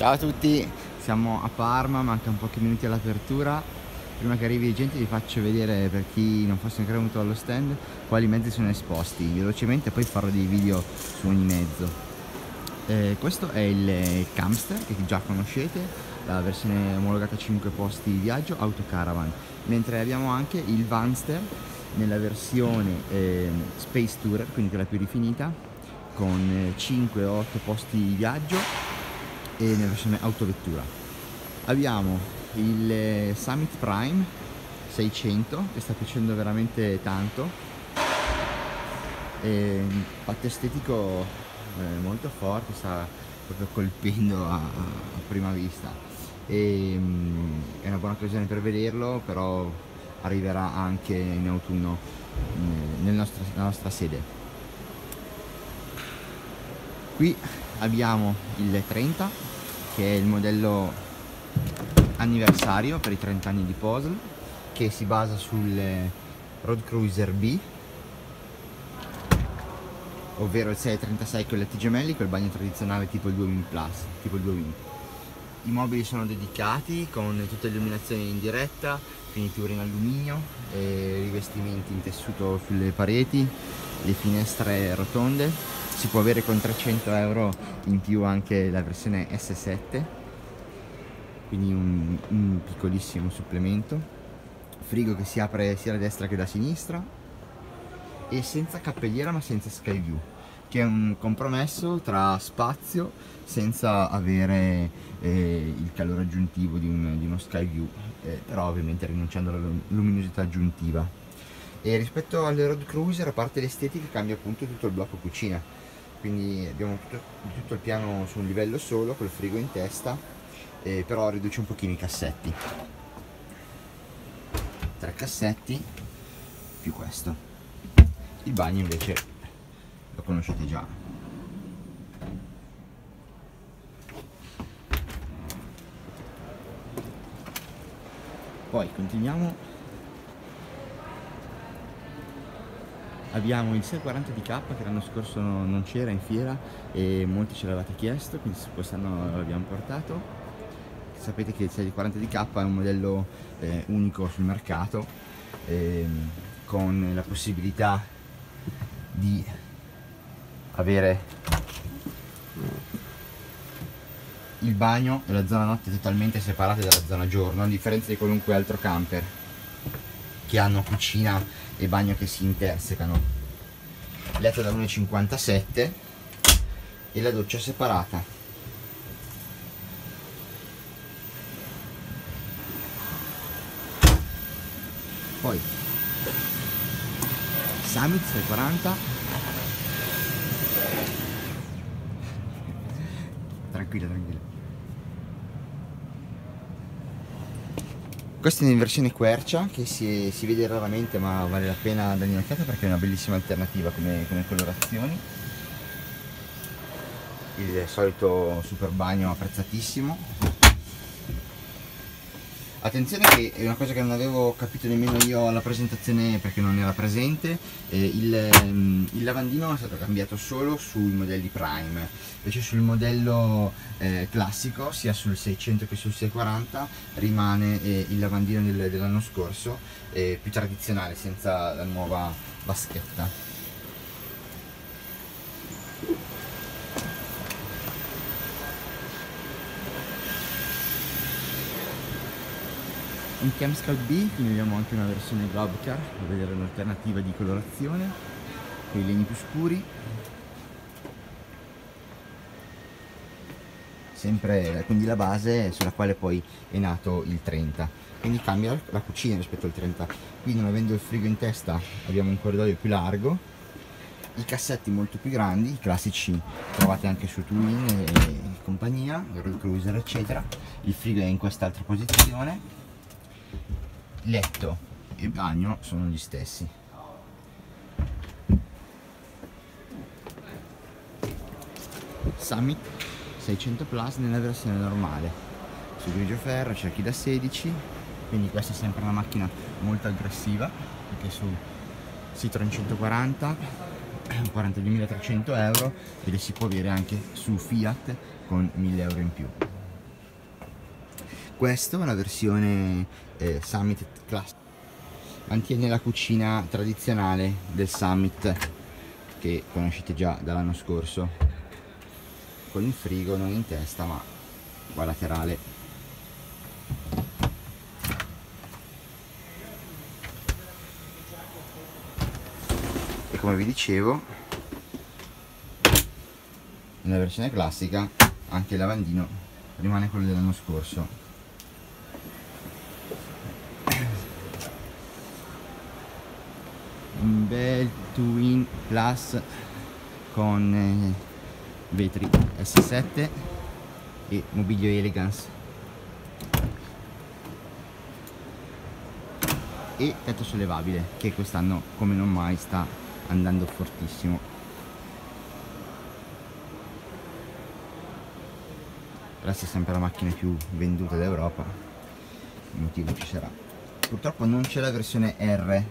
Ciao a tutti, siamo a Parma, manca un pochi minuti all'apertura. Prima che arrivi gente vi faccio vedere per chi non fosse ancora venuto allo stand quali mezzi sono esposti. Velocemente poi farò dei video su ogni mezzo. Eh, questo è il Camster che già conoscete, la versione omologata a 5 posti di viaggio autocaravan, mentre abbiamo anche il Vanster nella versione eh, Space Tourer, quindi quella più rifinita, con 5 o 8 posti di viaggio e nella versione autovettura. Abbiamo il eh, Summit Prime 600 che sta piacendo veramente tanto. E impatto estetico eh, molto forte sta proprio colpendo a, a prima vista. E, um, è una buona occasione per vederlo però arriverà anche in autunno mm, nel nostro, nella nostra sede. Qui abbiamo il 30 che è il modello anniversario per i 30 anni di Puzzle che si basa sul Road Cruiser B ovvero il 636 con letti gemelli col bagno tradizionale tipo il 2 Win Plus tipo il 2 Win i mobili sono dedicati con tutte le illuminazioni in diretta finiture in alluminio rivestimenti in tessuto sulle pareti le finestre rotonde si può avere con 300 euro in più anche la versione S7 quindi un, un piccolissimo supplemento. Frigo che si apre sia da destra che da sinistra. E senza cappelliera ma senza sky view che è un compromesso tra spazio senza avere eh, il calore aggiuntivo di, un, di uno sky view eh, però ovviamente rinunciando alla luminosità aggiuntiva. E rispetto alle road cruiser a parte l'estetica cambia appunto tutto il blocco cucina quindi abbiamo tutto, tutto, il piano su un livello solo col frigo in testa eh, però riduce un pochino i cassetti. Tre cassetti più questo. Il bagno invece lo conoscete già. Poi continuiamo abbiamo il 640 di K che l'anno scorso non c'era in fiera e molti ce l'avete chiesto quindi quest'anno l'abbiamo portato. Sapete che il 640 di K è un modello eh, unico sul mercato eh, con la possibilità di avere il bagno e la zona notte totalmente separate dalla zona giorno a differenza di qualunque altro camper che hanno cucina e bagno che si intersecano. Letto da 1,57 e la doccia separata. Poi Summit 640 tranquilla tranquilla Questa è in versione quercia che si, si, vede raramente ma vale la pena dargli un'occhiata perché è una bellissima alternativa come, come colorazioni. Il solito super bagno apprezzatissimo Attenzione che è una cosa che non avevo capito nemmeno io alla presentazione perché non era presente, eh, il, mm, il, lavandino è stato cambiato solo sui modelli Prime, invece sul modello eh, classico, sia sul 600 che sul 640, rimane eh, il lavandino del, dell'anno scorso, eh, più tradizionale, senza la nuova vaschetta. In Cam Scout B abbiamo anche una versione Globcar per vedere un'alternativa di colorazione con i legni più scuri. Sempre quindi la base sulla quale poi è nato il 30 quindi cambia la cucina rispetto al 30 qui non avendo il frigo in testa abbiamo un corridoio più largo i cassetti molto più grandi, i classici trovate anche su Twin e compagnia, Road Cruiser eccetera. Il frigo è in quest'altra posizione letto e bagno sono gli stessi. Summit 600 Plus nella versione normale. Su grigio ferro cerchi da 16 quindi questa è sempre una macchina molto aggressiva perché su Citroen 140 42.300 euro e le si può avere anche su Fiat con 1000 euro in più Questo è la versione eh, Summit Classic. Mantiene la cucina tradizionale del Summit che conoscete già dall'anno scorso. Con il frigo non in testa ma qua laterale. E come vi dicevo nella versione classica anche il lavandino rimane quello dell'anno scorso un bel twin plus con eh, vetri S7 e mobilio elegance. E tetto sollevabile che quest'anno come non mai sta andando fortissimo. Resta sempre la macchina più venduta d'Europa il motivo ci sarà. Purtroppo non c'è la versione R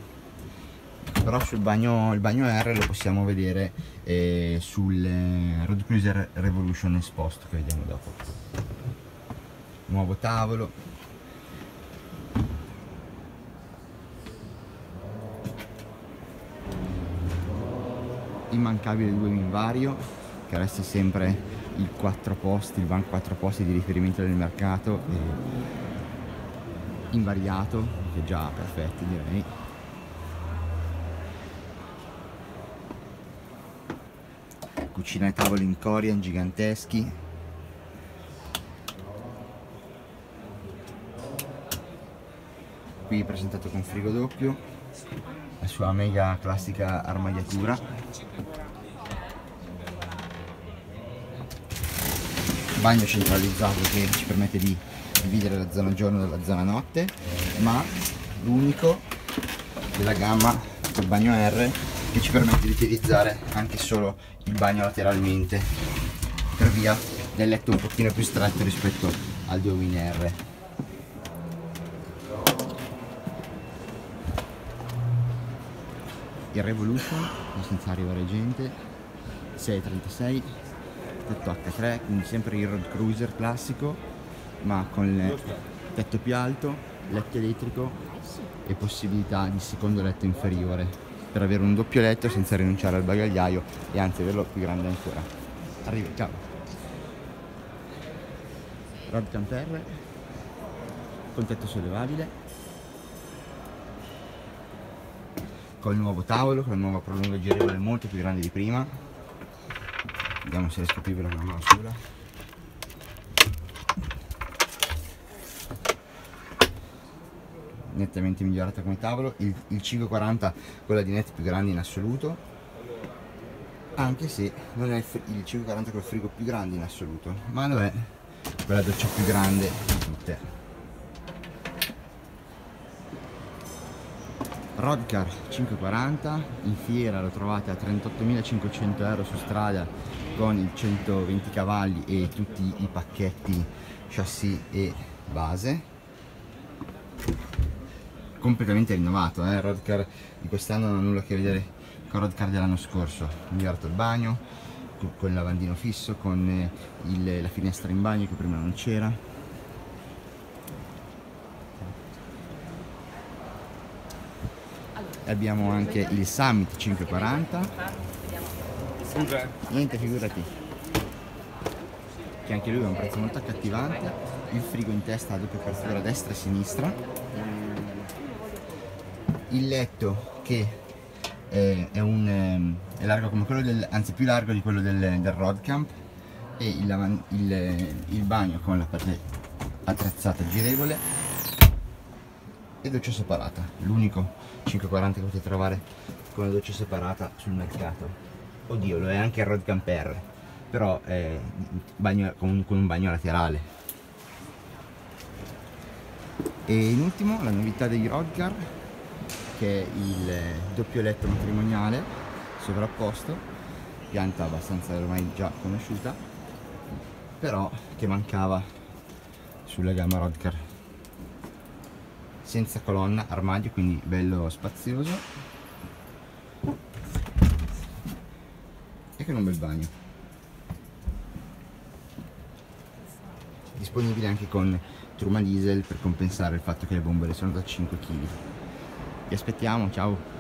però sul bagno, il bagno R lo possiamo vedere eh, sul eh, Road Cruiser Revolution esposto che vediamo dopo. Nuovo tavolo. Immancabile 2 in vario che resta sempre il 4 posti, il van 4 posti di riferimento del mercato invariato che è già perfetto direi cucina e tavoli in Corian giganteschi. Qui presentato con frigo doppio la sua mega classica armadiatura bagno centralizzato che ci permette di dividere la zona giorno dalla zona notte ma l'unico della gamma del bagno R che ci permette di utilizzare anche solo il bagno lateralmente per via del letto un pochino più stretto rispetto al 2 Win R. Il Revolution senza arriva reggente 636 tetto H3 quindi sempre il road cruiser classico ma con il tetto più alto letto elettrico e possibilità di secondo letto inferiore per avere un doppio letto senza rinunciare al bagagliaio e anzi averlo più grande ancora. Arrivi, ciao! Rod camper con tetto sollevabile con il nuovo tavolo, con la nuova prolunga girevole molto più grande di prima vediamo se riesco a aprirla con la mano sola nettamente migliorata come tavolo, il, il 540 quella di net più grande in assoluto, anche se non è il, il 540 col frigo più grande in assoluto, ma lo è quella doccia più grande di tutte. Rodcar 540 in fiera lo trovate a 38.500 euro su strada con il 120 cavalli e tutti i pacchetti chassis e base completamente rinnovato, eh? il Rodcar di quest'anno non ha nulla a che vedere con il Rodcar dell'anno scorso, migliorato il bagno, con il lavandino fisso, con eh, il, la finestra in bagno che prima non c'era. Abbiamo anche il Summit 540. Scusa. Niente, figurati. Che anche lui ha un prezzo molto accattivante. Il frigo in testa a doppia apertura destra e sinistra il letto che eh, è, un, eh, è largo come quello del, anzi più largo di quello del, del road camp e il, il, il bagno con la parte attrezzata girevole e doccia separata. L'unico 540 che potete trovare con la doccia separata sul mercato. Oddio lo è anche il road camper però è bagno, con, con un bagno laterale. E in ultimo la novità dei Rodgar che è il doppio letto matrimoniale sovrapposto, pianta abbastanza ormai già conosciuta, però che mancava sulla gamma Rodcar. Senza colonna, armadio, quindi bello spazioso e con un bel bagno. disponibile anche con Truma Diesel per compensare il fatto che le bombole sono da 5 kg vi aspettiamo ciao